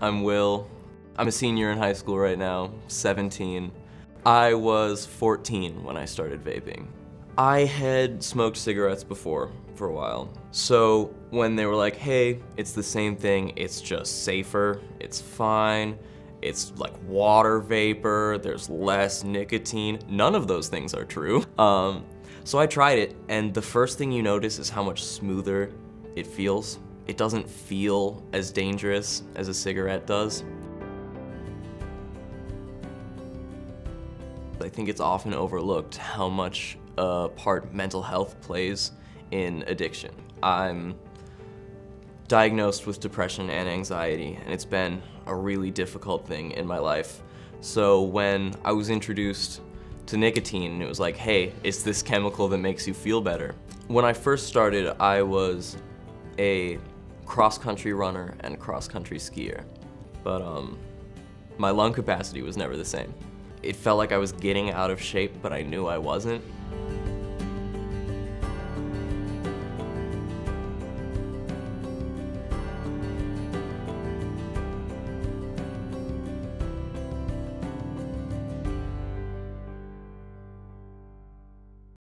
I'm Will. I'm a senior in high school right now, 17. I was 14 when I started vaping. I had smoked cigarettes before for a while. So when they were like, hey, it's the same thing, it's just safer, it's fine, it's like water vapor, there's less nicotine. None of those things are true. Um, so I tried it, and the first thing you notice is how much smoother it feels. It doesn't feel as dangerous as a cigarette does. I think it's often overlooked how much a part mental health plays in addiction. I'm diagnosed with depression and anxiety, and it's been a really difficult thing in my life. So when I was introduced to nicotine, it was like, hey, it's this chemical that makes you feel better. When I first started, I was a cross-country runner and cross-country skier, but um, my lung capacity was never the same. It felt like I was getting out of shape, but I knew I wasn't.